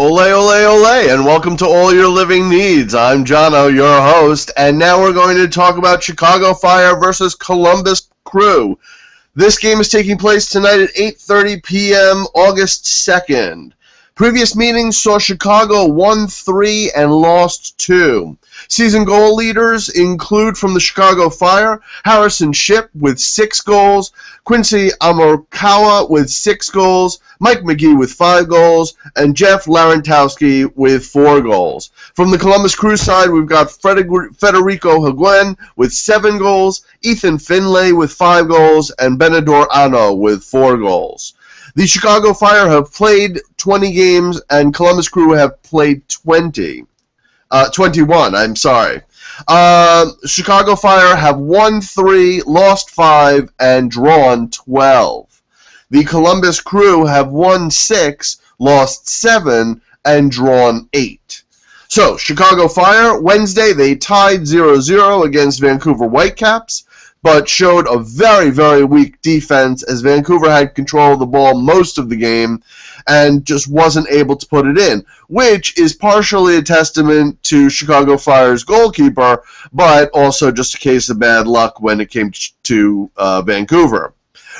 Ole, ole, ole, and welcome to All Your Living Needs. I'm Johno, your host, and now we're going to talk about Chicago Fire versus Columbus Crew. This game is taking place tonight at 8:30 p.m. August 2nd. Previous meetings saw Chicago won 3 and lost 2. Season goal leaders include from the Chicago Fire, Harrison Shipp with 6 goals, Quincy Amarikwa with 6 goals, Mike Magee with 5 goals, and Jeff Larentowicz with 4 goals. From the Columbus Crew side, we've got Federico Higuain with 7 goals, Ethan Finlay with 5 goals, and Bernardo Añor with 4 goals. The Chicago Fire have played 20 games, and Columbus Crew have played 20. Uh, 21, I'm sorry. Uh, Chicago Fire have won 3, lost 5, and drawn 12. The Columbus Crew have won 6, lost 7, and drawn 8. So, Chicago Fire, Wednesday, they tied 0 0 against Vancouver Whitecaps but showed a very, very weak defense as Vancouver had control of the ball most of the game and just wasn't able to put it in, which is partially a testament to Chicago Fire's goalkeeper, but also just a case of bad luck when it came to uh, Vancouver.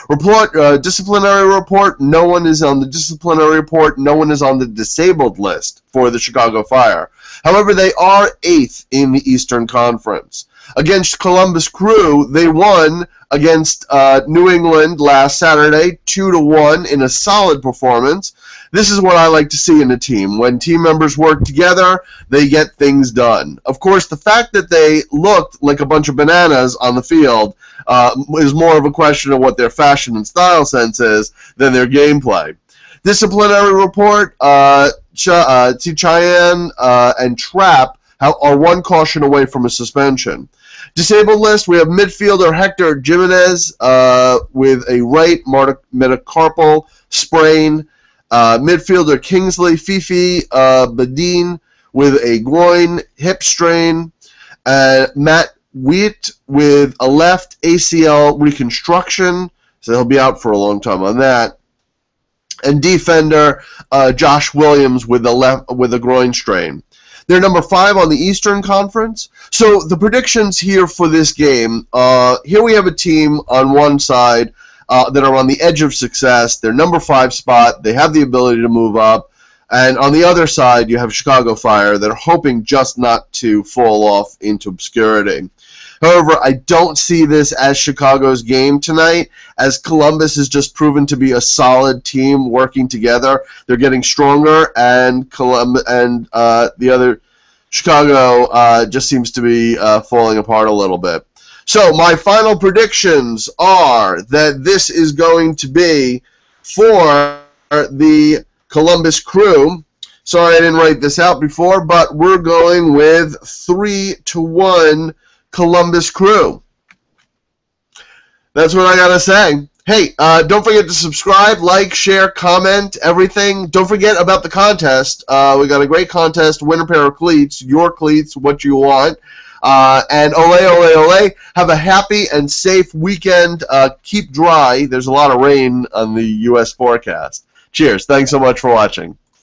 Report uh, disciplinary report. No one is on the disciplinary report. No one is on the disabled list for the Chicago Fire. However, they are eighth in the Eastern Conference. Against Columbus Crew, they won against uh, New England last Saturday, two to one in a solid performance. This is what I like to see in a team. When team members work together, they get things done. Of course, the fact that they looked like a bunch of bananas on the field uh, is more of a question of what their fashion and style sense is than their gameplay. Disciplinary report: uh, Ch- uh, Tchani uh, and Trapp are one caution away from a suspension. Disabled list, we have midfielder Hector Jimenez uh, with a right metacarpal sprain. Uh, midfielder Kingsley Fifi uh, Baiden with a groin hip strain. Uh, Matt Wiet with a left ACL reconstruction, so he'll be out for a long time on that. And defender uh, Josh Williams with a left with a groin strain. They're number five on the Eastern Conference. So the predictions here for this game, uh, here we have a team on one side uh, that are on the edge of success. They're number five spot. They have the ability to move up. And on the other side, you have Chicago Fire that are hoping just not to fall off into obscurity. However, I don't see this as Chicago's game tonight, as Columbus has just proven to be a solid team working together. They're getting stronger, and Colum- and uh, the other Chicago uh, just seems to be uh, falling apart a little bit. So my final predictions are that this is going to be for the Columbus Crew. Sorry I didn't write this out before, but we're going with three to one Columbus Crew. That's what I gotta say. Hey, uh, don't forget to subscribe, like, share, comment, everything. Don't forget about the contest. Uh, we got a great contest. winner pair of cleats. Your cleats, what you want. Uh, and ole, ole, ole. Have a happy and safe weekend. Uh, keep dry. There's a lot of rain on the U.S. forecast. Cheers. Thanks so much for watching.